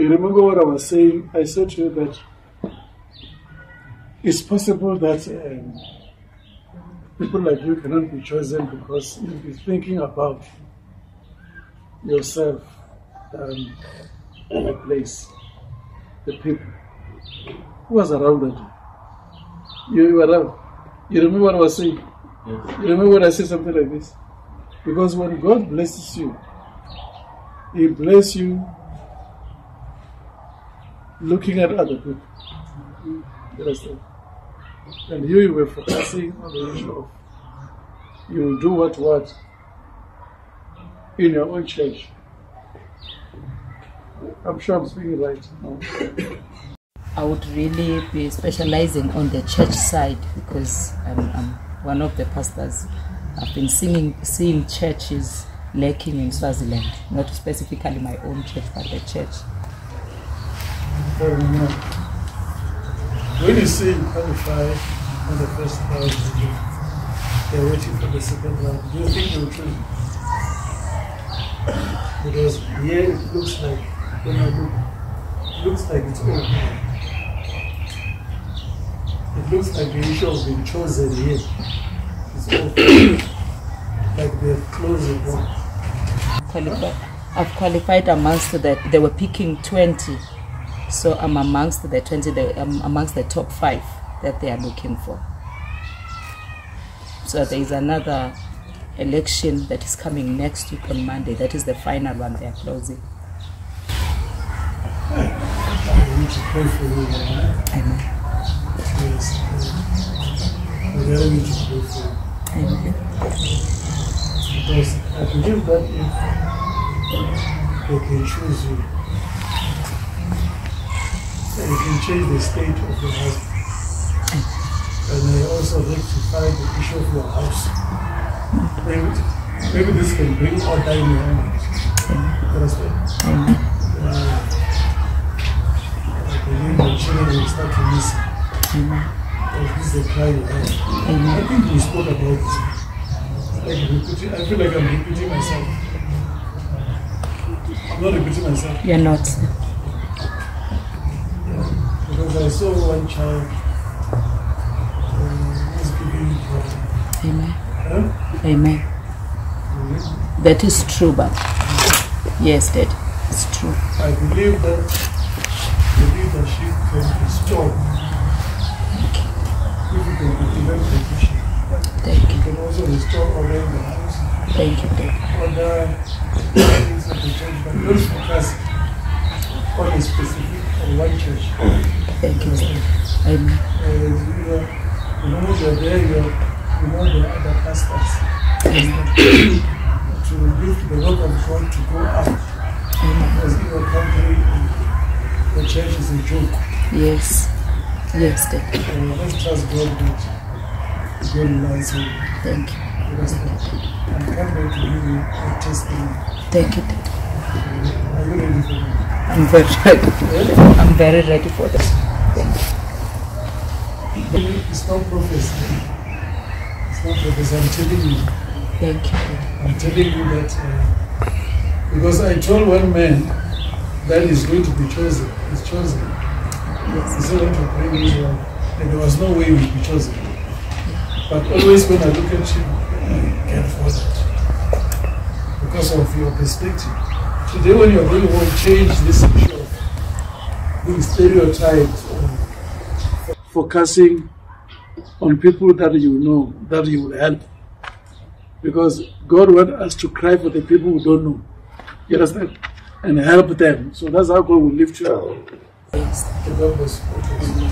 You remember what I was saying? I said to you that it's possible that um, people like you cannot be chosen because you'll be thinking about yourself um, the place, the people. Who was around that? You, you were around. You remember what I was saying? Yes. You remember when I said something like this? Because when God blesses you, He blesses you looking at other people. And you, you were focusing on the issue of you do what what in your own church. I'm sure I'm speaking right now. I would really be specializing on the church side because I'm, I'm one of the pastors. I've been singing, seeing churches lacking in Swaziland, not specifically my own church, but the church. When you see qualify on the first round, they're waiting for the second round. Do you think you'll choose? Because here it looks like, when I look, it looks like it's all. It looks like the issue of being chosen here. It's all. like they're closing. Qualified, I've qualified amongst that. they were picking 20. So I'm amongst the 20, the, I'm amongst the top five that they are looking for. So there is another election that is coming next week on Monday. That is the final one they are closing. I need to pray for you. man. Amen. Yes. I really to pray for you. Amen. Because I believe that if they can choose you, they can change the state of your house. And they also rectify the issue of your house. Maybe, maybe this can bring order in your home. Understand? Uh, I believe the children will start to listen. Amen. This is the cry you have. I think we spoke about this. Like repeating, I feel like I'm repeating myself. I'm not repeating myself You're not. Because I saw one child um, who was giving problem. Amen. Huh? Amen. Mhm. That is true, but yes, Dad, it's true. I believe that the leadership can restore if you can prevent confusion. Thank You you. can also restore order in the house, Thank you, Dad. order things of the church, but don't focus on a specific or one church. Amen. Uh, you know, you know you're there, you're, you know the other pastors. to lift the work of God to go up. Because in your country, the church is a joke. Yes. Yes, Dad. Uh, let's trust God that God lies you. Thank you. Because I'm coming to give you a testimony. Thank you. Are you ready for? I'm very ready. I'm very ready for this. Thank you. It's not prophecy. It's not prophecy. I'm telling you. Thank you, I'm telling you that uh, because I told one man that is going to be chosen, He's chosen. He Yes. said want to bring Israel, and there was no way he would be chosen. But always when I look at you, I can't afford it because of your perspective. Today, when you're going home, change this issue of being stereotyped focusing on people that you know that you will help because God wants us to cry for the people who don't know. You understand? And help them. So that's how God will lift you up. Oh. Yes.